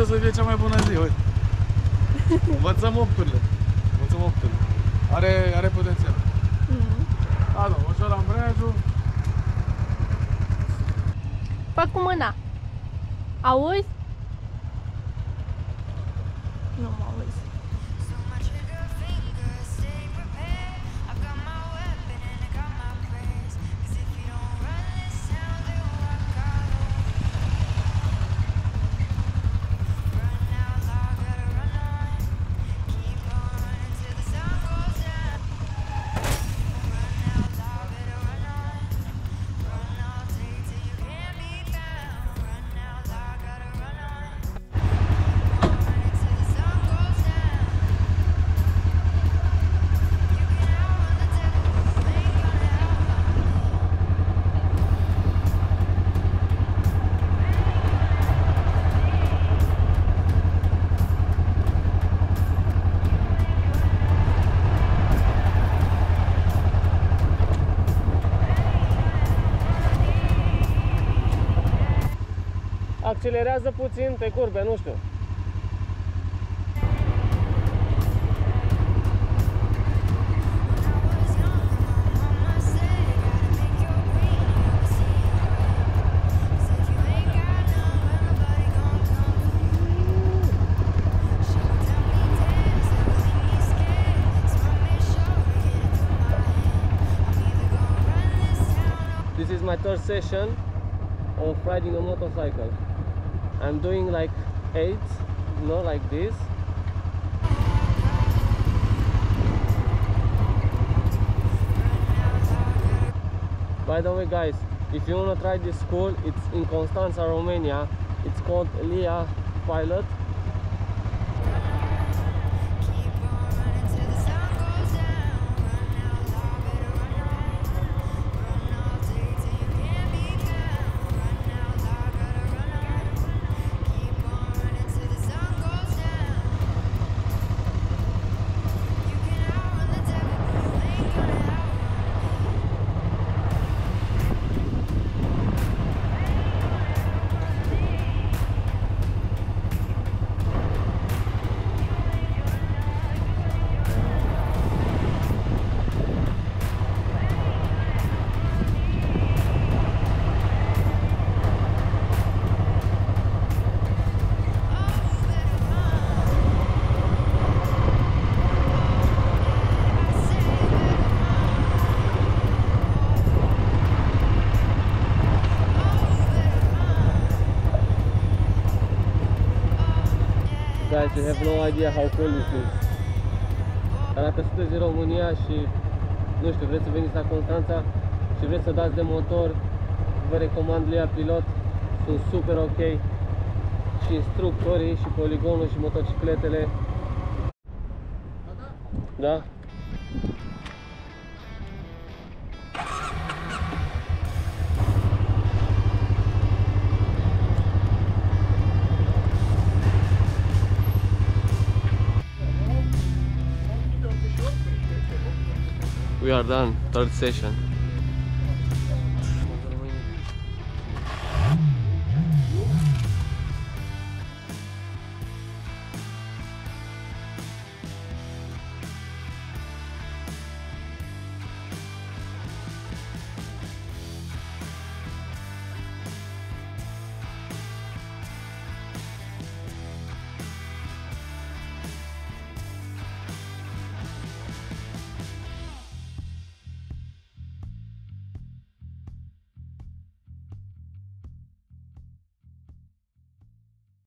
hotărât să fie cea mai bună zi, uite. Învățăm opturile. Învățăm opturile. Are, are potențial. Mm. Da, da, ușor ambreiajul. Fac cu mâna. Auzi? Nu mă my hand. I'm either gonna run this town or This is my third session of riding a motorcycle. I'm doing like eight, you know, like this. By the way, guys, if you wanna try this school, it's in Constanța, Romania. It's called Lia Pilot. Guys, you have no idea how cool this is. Dar dacă sunteți din România și, nu știu, vreți să veniți la Constanța și vreți să dați de motor, vă recomand Lia Pilot. Sunt super ok. Și instructorii, și poligonul, și motocicletele. Da? We are done, third session.